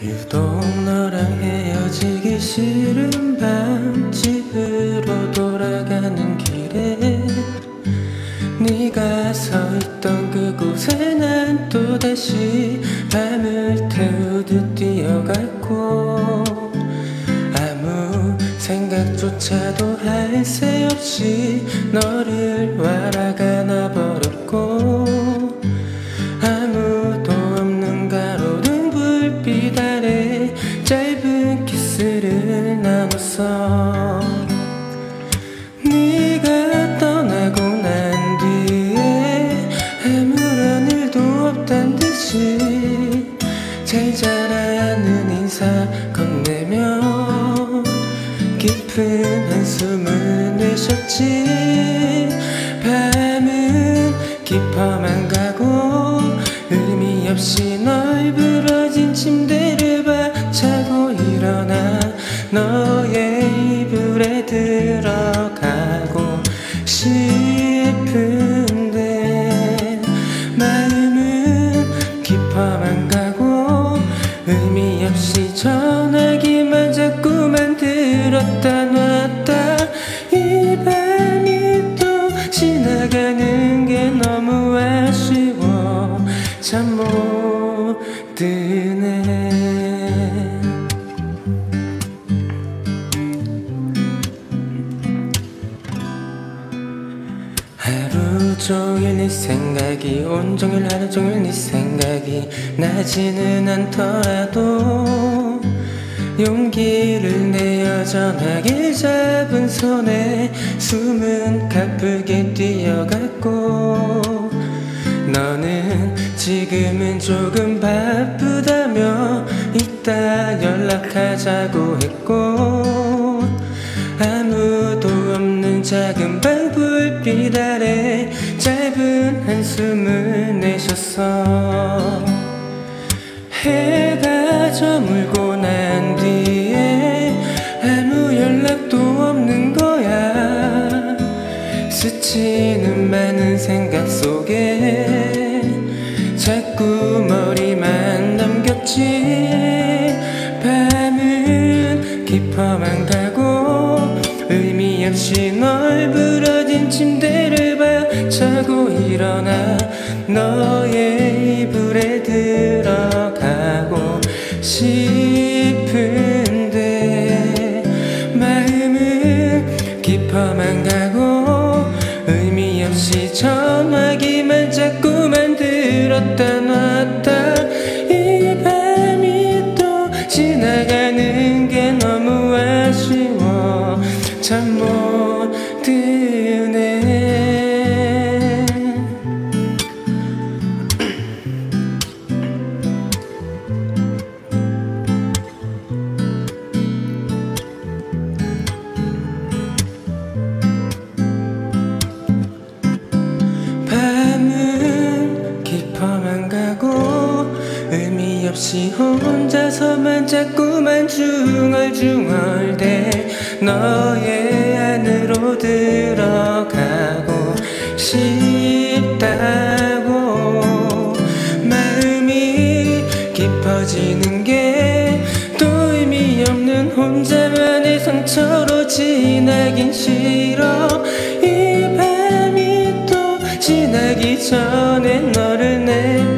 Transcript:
유독 너랑 헤어지기 싫은 밤 집으로 돌아가는 길에 네가 서 있던 그곳에 난 또다시 밤을 태우듯 뛰어갔고 아무 생각조차도 할 새 없이 너를 알아가 놔버 깊은 한숨을 내셨지. 밤은 깊어만 가고 의미 없이 널브러진 침대를 박차고 일어나 너의 이불에 들어가고 싶은데 마음은 깊어만 가고 의미 없이 전화 잠 못 드네. 하루 종일 네 생각이 온종일 하루 종일 네 생각이 나지는 않더라도 용기를 내어 전화기 잡은 손에 숨은 가쁘게 뛰어갔고 너는 지금은 조금 바쁘다며 이따 연락하자고 했고 아무도 없는 작은 방 불빛 아래 짧은 한숨을 내셨어. 해가 저물고 넘겼지 밤은 깊어만 가고 의미 없이 널브러진 침대를 박차고 일어나 너의 이불에 들어가고 싶은데 마음은 깊어만 가고 의미 없이 전화기만 자꾸만 들었다 놨다 깊어만 가고 의미 없이 혼자서만 자꾸만 중얼중얼대 너의 안으로 들어가고 싶다고. 마음이 깊어지는 게 또 의미 없는 혼자만의 상처로 지나긴 싫어 지나기 전에 너를 내